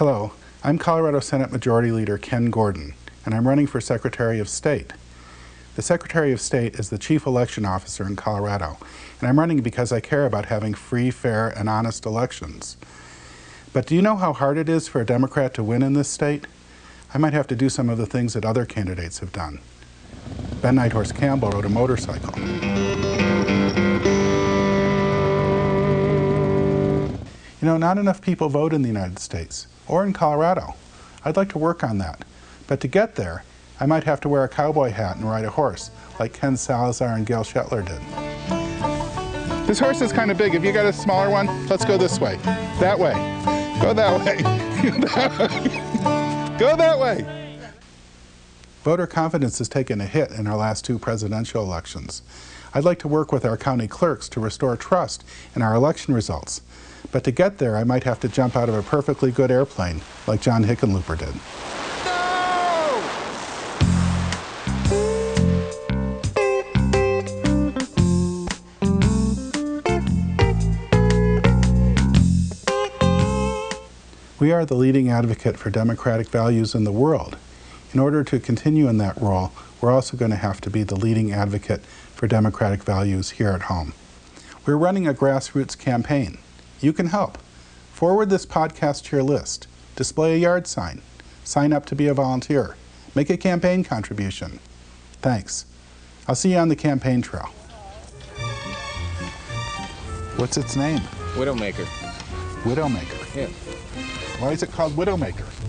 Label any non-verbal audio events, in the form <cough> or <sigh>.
Hello, I'm Colorado Senate Majority Leader Ken Gordon, and I'm running for Secretary of State. The Secretary of State is the chief election officer in Colorado, and I'm running because I care about having free, fair, and honest elections. But do you know how hard it is for a Democrat to win in this state? I might have to do some of the things that other candidates have done. Ben Nighthorse Campbell rode a motorcycle. You know, not enough people vote in the United States or in Colorado. I'd like to work on that. But to get there, I might have to wear a cowboy hat and ride a horse, like Ken Salazar and Gail Schoettler did. This horse is kind of big. If you got a smaller one, let's go this way. That way. Go that way. <laughs> go that way. Voter confidence has taken a hit in our last two presidential elections. I'd like to work with our county clerks to restore trust in our election results. But to get there, I might have to jump out of a perfectly good airplane, like John Hickenlooper did. We are the leading advocate for democratic values in the world. In order to continue in that role, we're also going to have to be the leading advocate for democratic values here at home. We're running a grassroots campaign. You can help. Forward this podcast to your list. Display a yard sign. Sign up to be a volunteer. Make a campaign contribution. Thanks. I'll see you on the campaign trail. What's its name? Widowmaker. Widowmaker. Yeah. Why is it called Widowmaker?